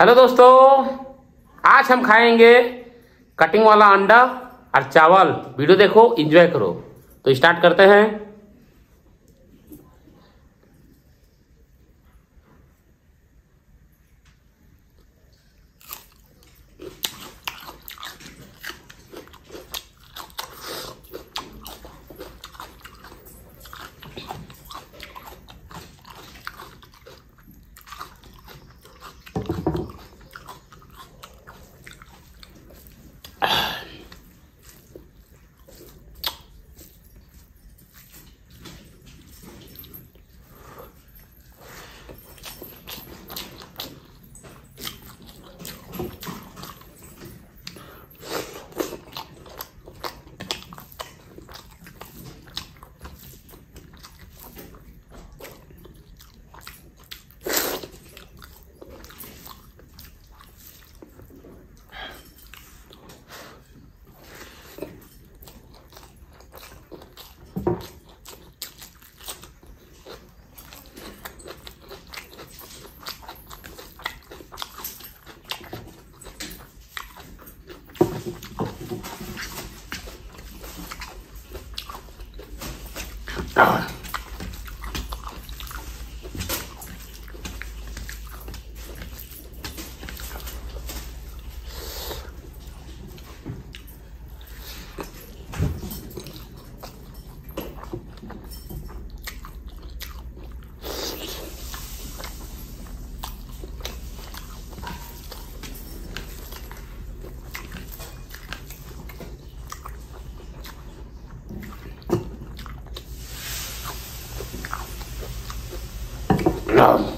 Hello दोस्तों, आज हम खाएँगे कटिंग वाला अंडा और चावल। वीडियो देखो एंजॉय करो। तो स्टार्ट करते हैं। Ah. love.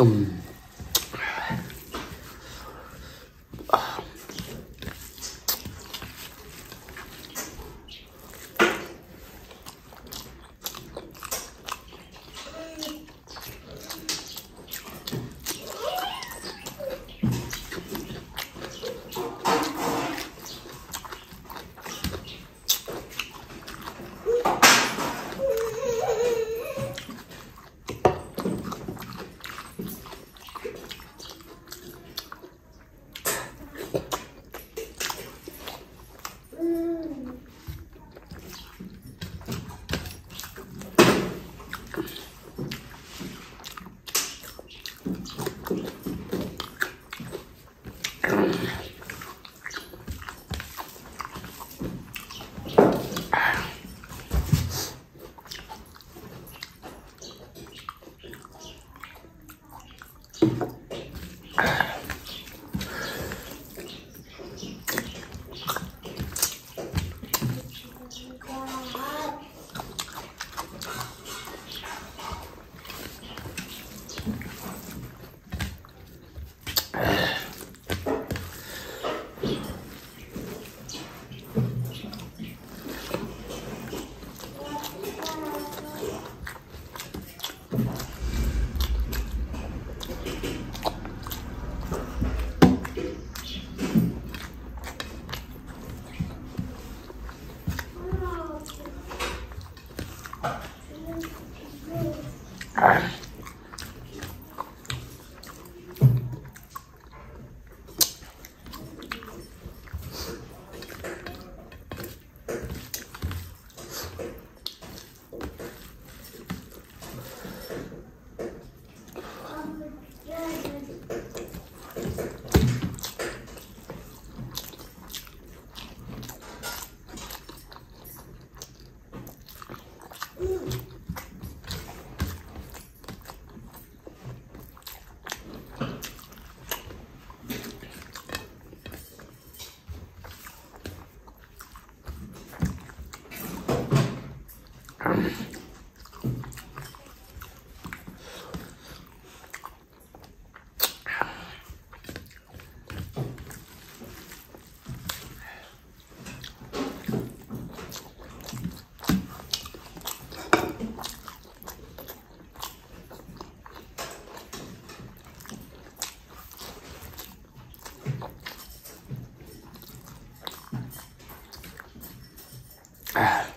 Um. Arr. bad.